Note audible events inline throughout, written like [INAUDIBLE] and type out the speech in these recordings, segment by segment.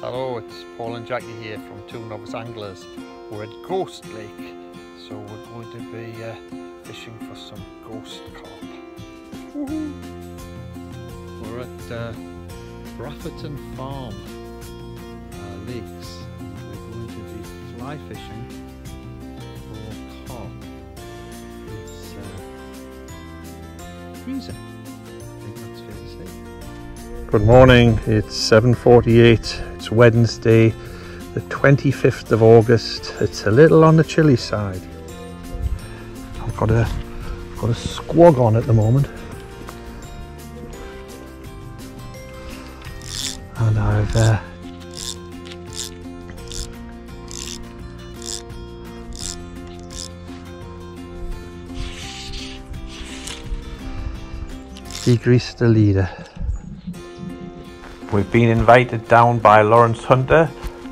Hello, it's Paul and Jackie here from Two Novice Anglers. We're at Ghost Lake, so we're going to be uh, fishing for some ghost carp. We're at uh, Brafferton Farm uh, Lakes. We're going to be fly fishing for carp. It's uh, freezing. I think that's fair to say. Good morning, it's 7.48, Wednesday the 25th of August. It's a little on the chilly side. I've got a, got a squog on at the moment. And I've uh, degreased the leader. We've been invited down by Lawrence Hunter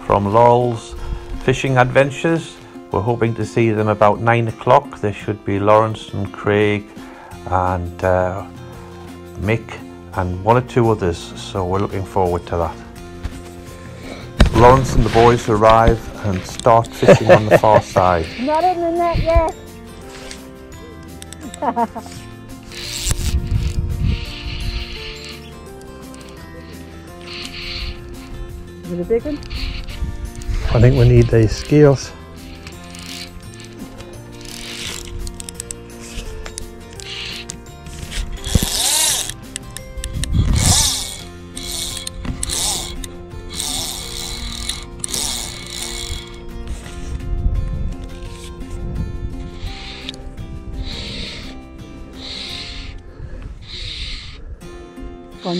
from Lol's Fishing Adventures. We're hoping to see them about nine o'clock. There should be Lawrence and Craig and uh, Mick and one or two others, so we're looking forward to that. Lawrence and the boys arrive and start [LAUGHS] fishing on the far side. Not in the net yet. [LAUGHS] Is it a big one? I think we need these scales.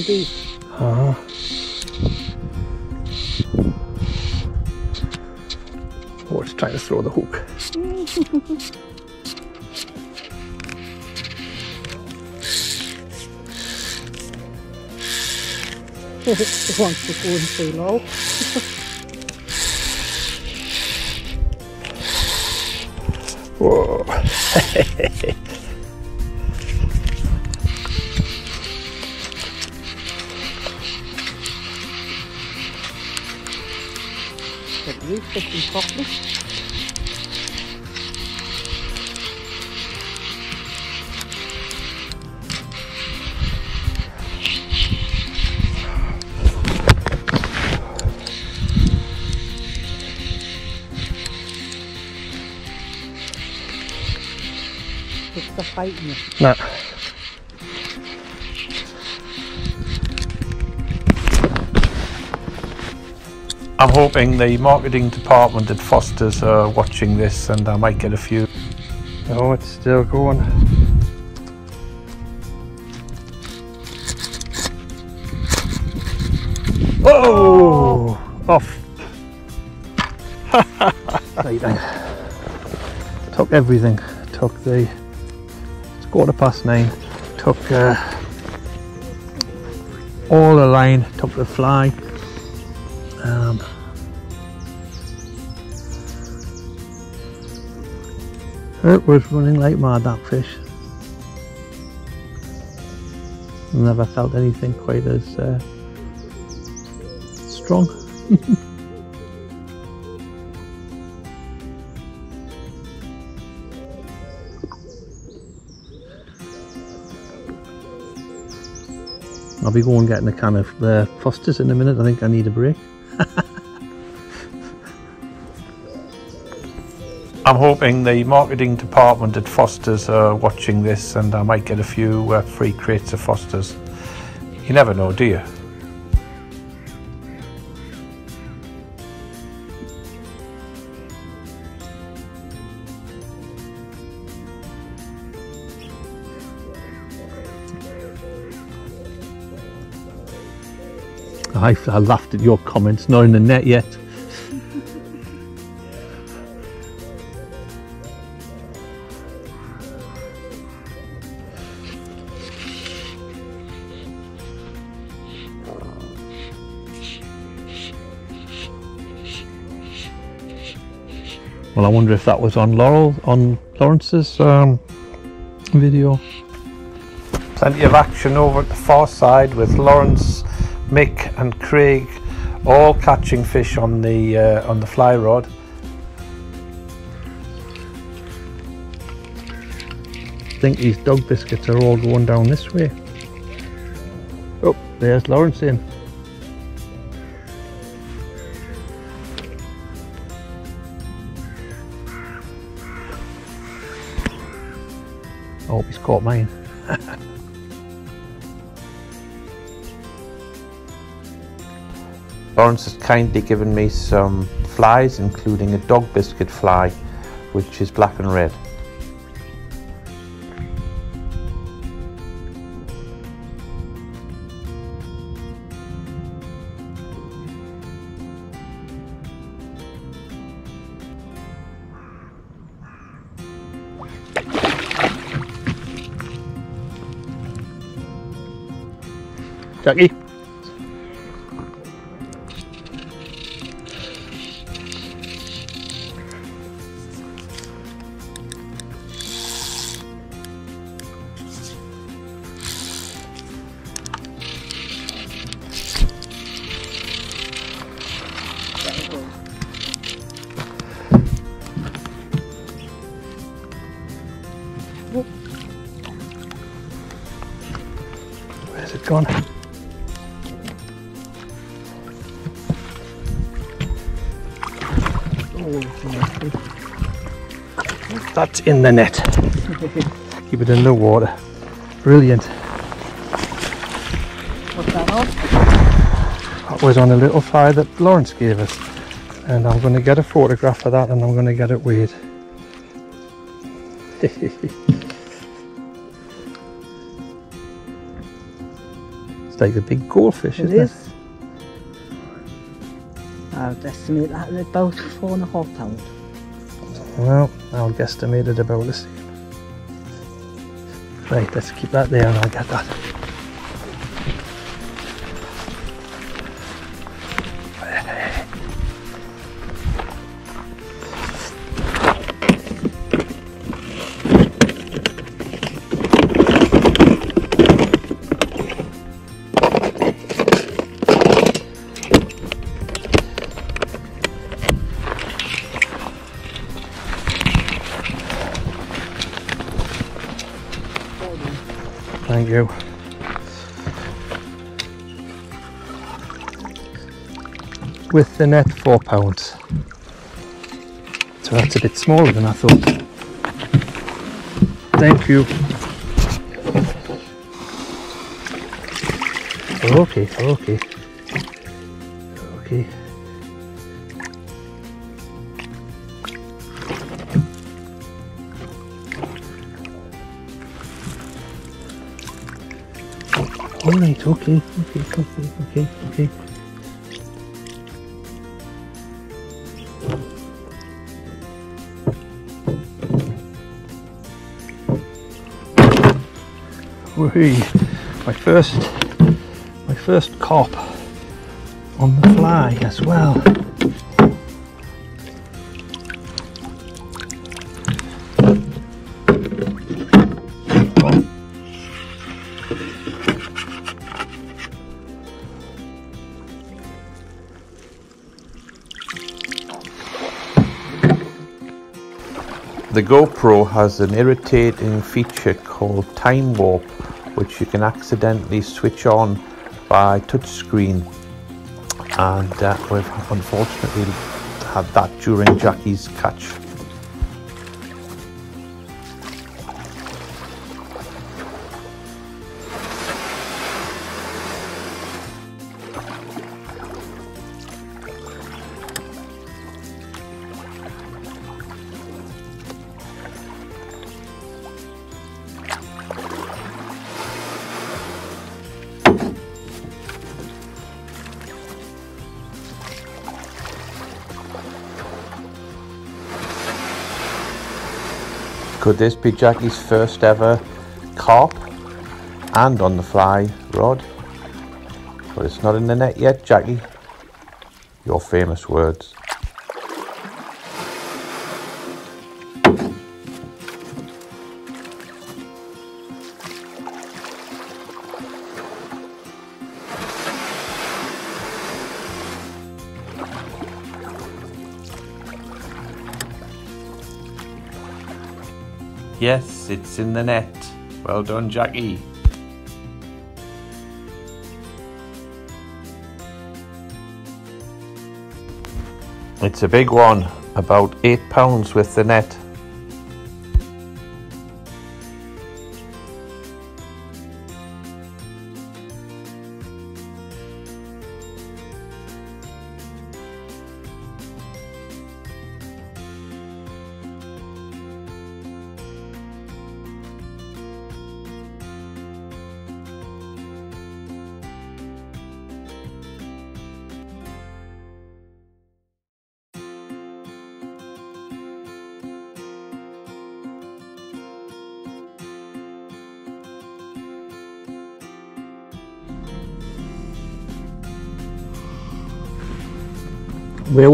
Deep. Uh-huh. Oh, trying to throw the hook. it wants to go in too low. Whoa. Loose, get them properly. It's the fighting it. Nah. I'm hoping the marketing department at Foster's are watching this and I might get a few. Oh, it's still going. Oh! Off. [LAUGHS] right then. Took everything. Took the it's quarter past nine. Took uh, all the line. Took the fly. Um, it was running like mad that fish. Never felt anything quite as uh, strong. [LAUGHS] I'll be going getting a can of uh, Foster's in a minute. I think I need a break. [LAUGHS] I'm hoping the marketing department at Foster's are watching this and I might get a few uh, free crates of Foster's. You never know, do you? I, I laughed at your comments, not in the net yet. Well, I wonder if that was on Laurel, on Lawrence's um, video. Plenty of action over at the far side with Lawrence, Mick and Craig all catching fish on the uh, on the fly rod. I think these dog biscuits are all going down this way. Oh, there's Lawrence in. Hope he's caught mine. Lawrence has kindly given me some flies, including a dog biscuit fly, which is black and red. Jackie. That's in the net. Keep it in the water. Brilliant. What's that on? That was on a little fly that Lawrence gave us. And I'm going to get a photograph of that and I'm going to get it weighed. [LAUGHS] it's like a big goldfish, It isn't it? is. I would estimate uh, that at about four and a half pound. Well, I'll guesstimate it about the same. Right, let's keep that there and I'll get that. You. With the net, four pounds. So that's a bit smaller than I thought. Thank you. Okay, okay. Okay. Okay, okay, okay, okay, okay. Whee! My first, my first cop on the fly as well. The GoPro has an irritating feature called time warp, which you can accidentally switch on by touchscreen, and uh, we've unfortunately had that during Jackie's catch. Could this be Jackie's first ever carp and on the fly rod? But it's not in the net yet, Jackie. Your famous words. Yes, it's in the net. Well done, Jackie. It's a big one, about eight pounds with the net.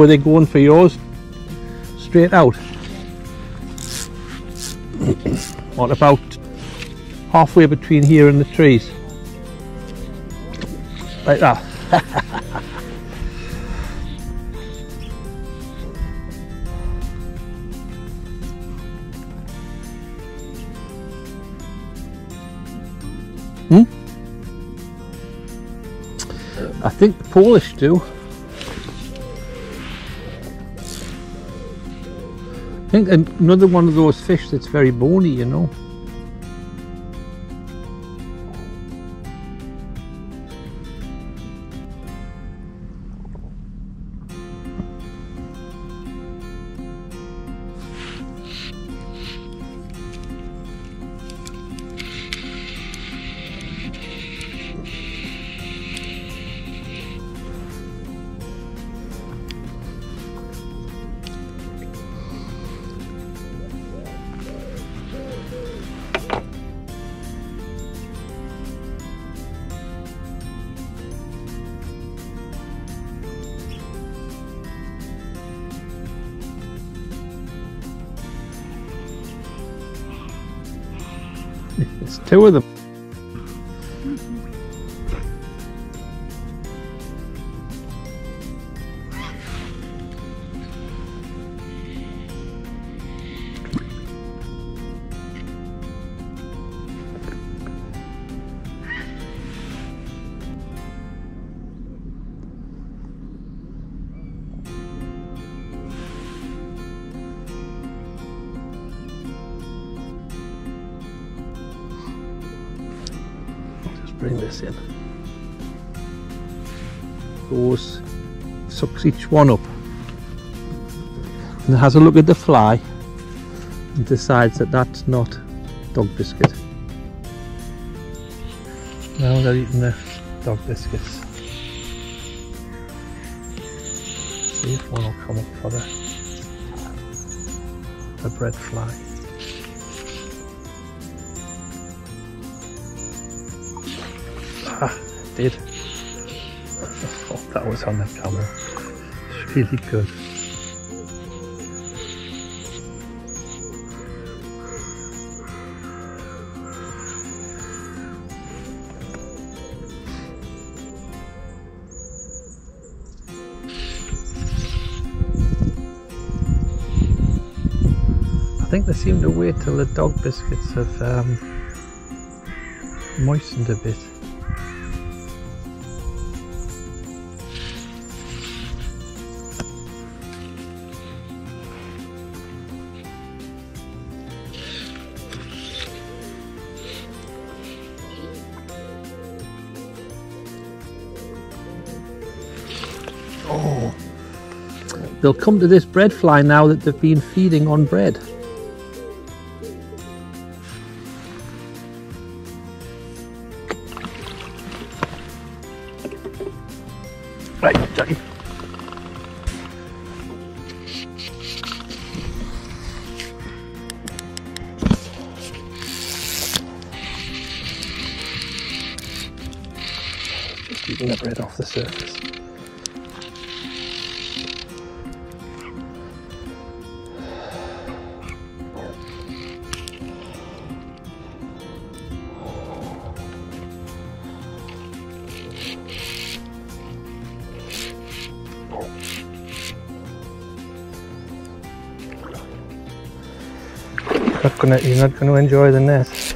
Where were they going for yours? Straight out. what about halfway between here and the trees? Like that. [LAUGHS] hmm? I think the Polish do. Think another one of those fish that's very bony, you know. Two of them. Goes, sucks each one up. And has a look at the fly and decides that that's not dog biscuit. Now they're eating the dog biscuits. See if one will come up for the, the bread fly. Ah, did. That was on the camera. It's really good. I think they seem to wait till the dog biscuits have um, moistened a bit. They'll come to this bread fly now that they've been feeding on bread. Not gonna you're not gonna enjoy the net.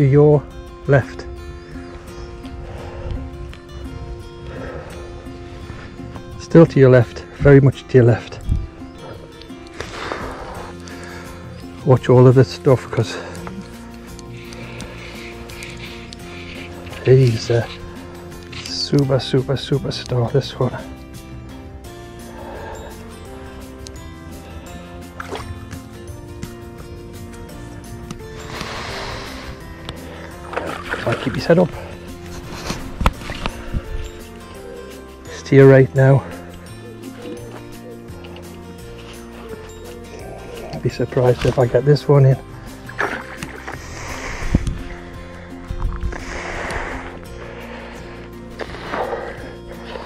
To your left. Still to your left, very much to your left. Watch all of this stuff because he's a super, super, super star, this one. Keep your head up. Steer right now. Be surprised if I get this one in.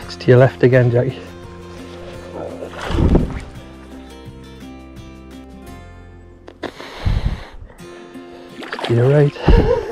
It's to your left again, Jackie. You're right.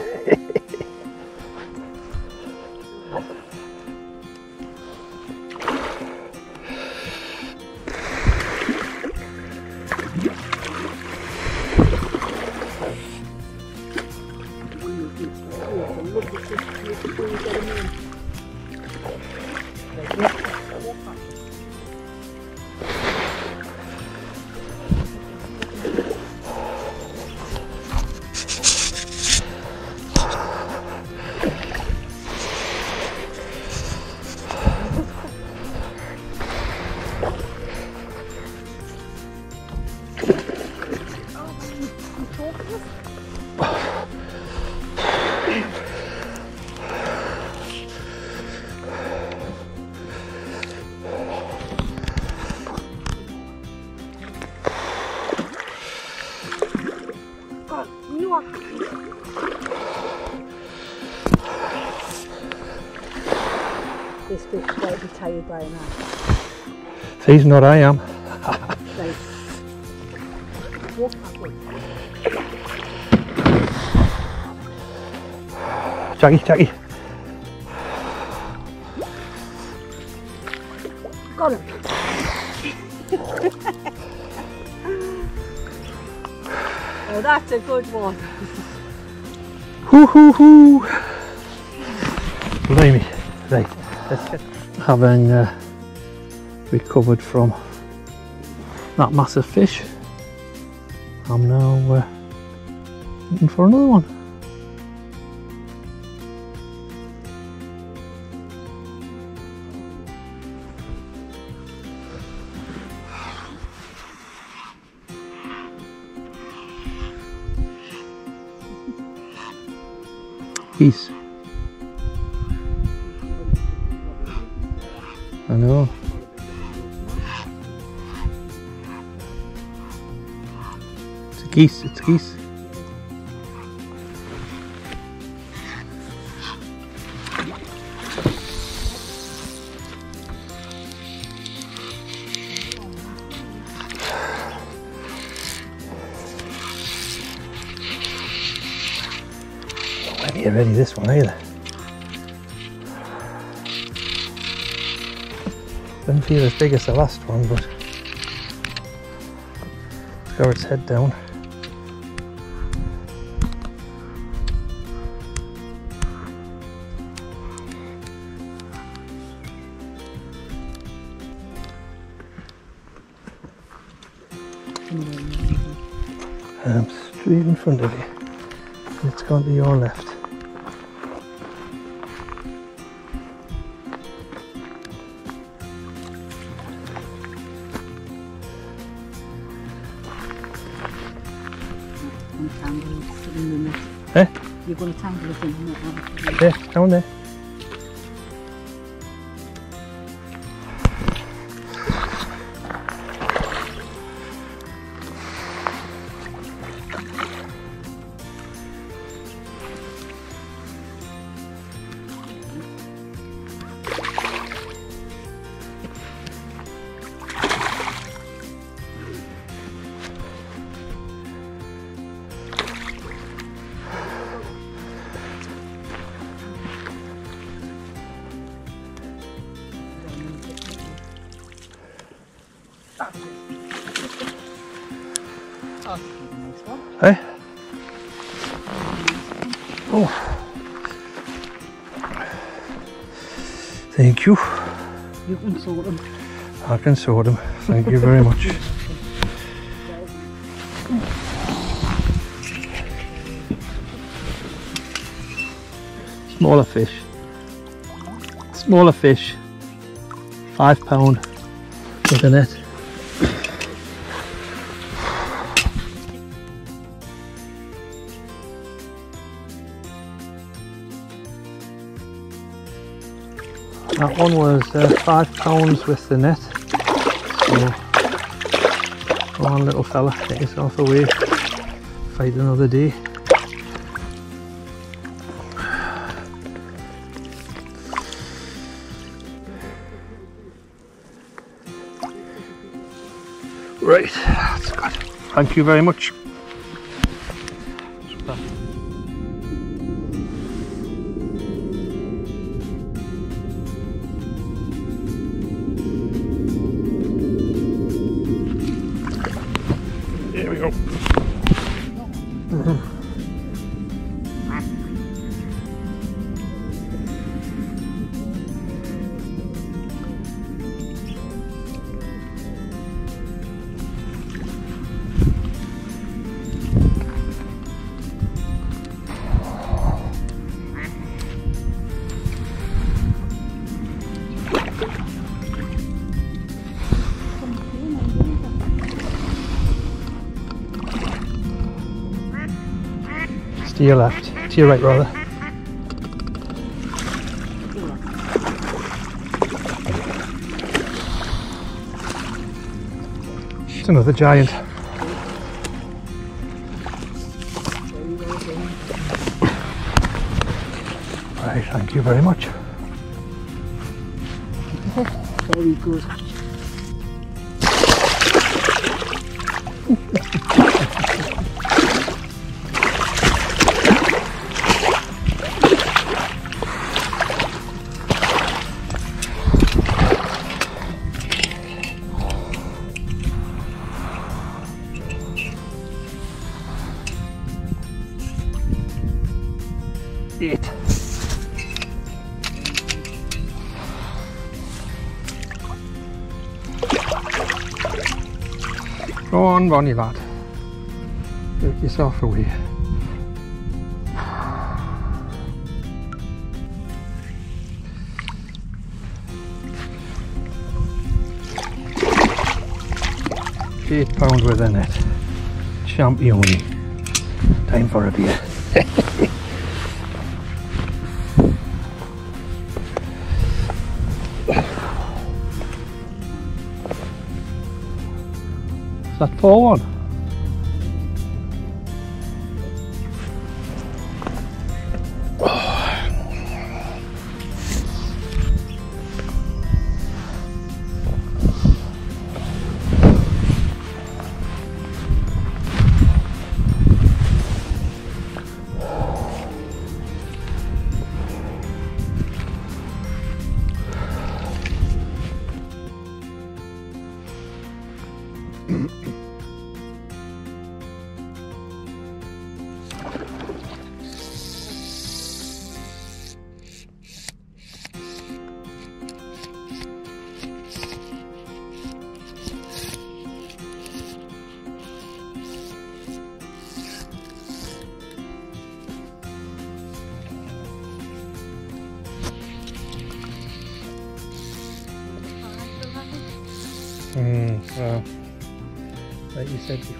Got to be tired by he's not, I am. Right. Walk backward. Jackie, Jackie. Got him. [LAUGHS] oh, that's a good one. Hoo hoo hoo. Blimey. Right, let's [LAUGHS] get having uh, recovered from that massive fish. I'm now uh, looking for another one. Geese. Know. It's a geese, it's a geese. Near ready this one eh, either. Feel as big as the last one, but it's got its head down. Um, straight in front of you. It's gone to your left. Eh? You're going to tangle it in the net. aren't you? There, down Thank you. You can sort them. I can sort them. Thank you very much. Smaller fish. Smaller fish. Five pound with a net. That one was uh, five pounds with the net. So, go on, little fella, get yourself away. Fight another day. Right, that's good. Thank you very much. To your left, to your right rather. It's another giant. Right, thank you very much. Eight. Go on, Ronnie lad. Get yourself away. Eight pound with a net. Championi. Time for a beer. That four one?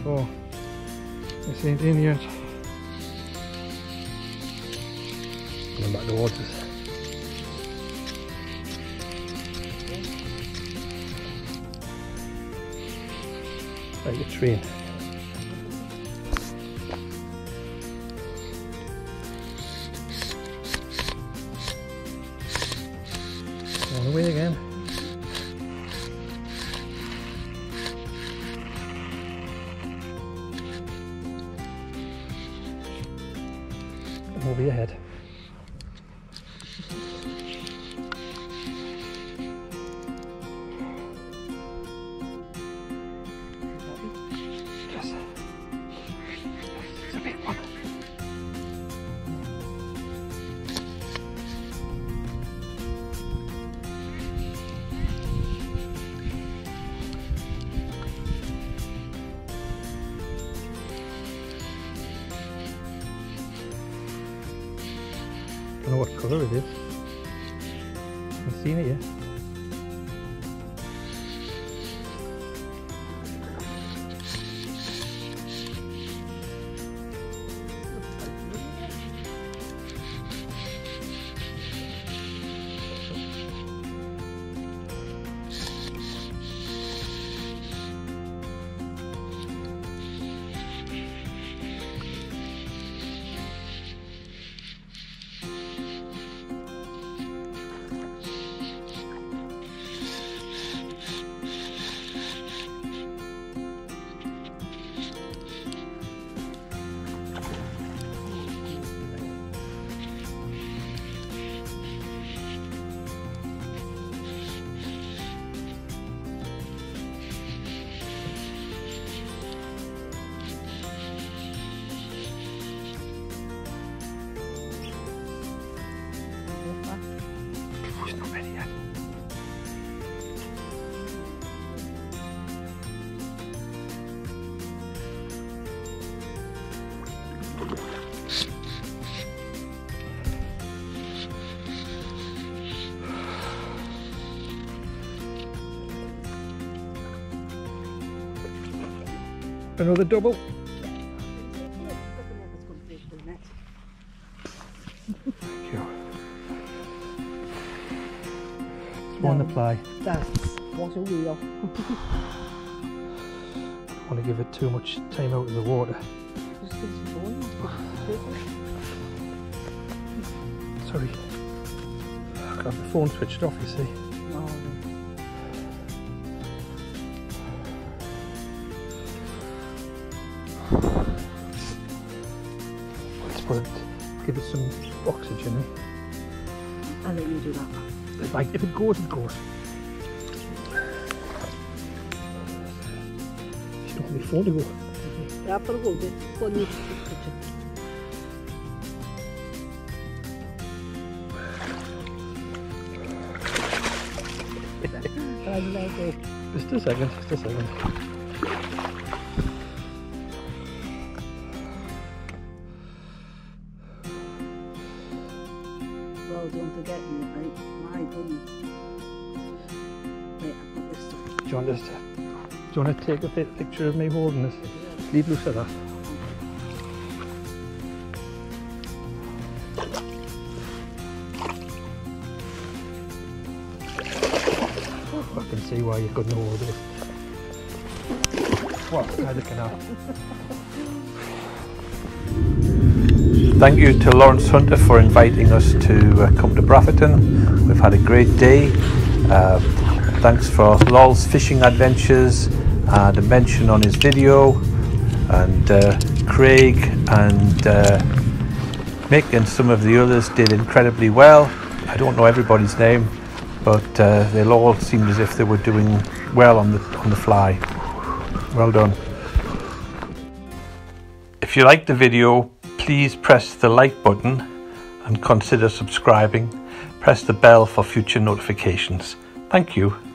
Before, this ain't in yet. Coming back towards us. Like a train. don't know what colour it is. I've seen it yet. Another double. Thank you. It's one to play. That's what a wheel. Don't want to give it too much time out of the water. Just this is going. Sorry. I've got the phone switched off, you see. Give it some oxygen. eh? I'll let you do that. Like, if it goes, it goes. Don't want my phone to go. Yeah, I've got to go there. On, you take a picture. How did go? Just a second, just a second. Take a picture of me holding this? Leave loose of that. I can see why you couldn't hold it. What? Now the canal. Thank you to Lawrence Hunter for inviting us to uh, come to Brafferton. We've had a great day. Uh, thanks for Lol's fishing adventures and a mention on his video. And uh, Craig and uh, Mick and some of the others did incredibly well. I don't know everybody's name, but uh, they all seemed as if they were doing well on the on the fly. Well done. If you liked the video, please press the like button and consider subscribing. Press the bell for future notifications. Thank you.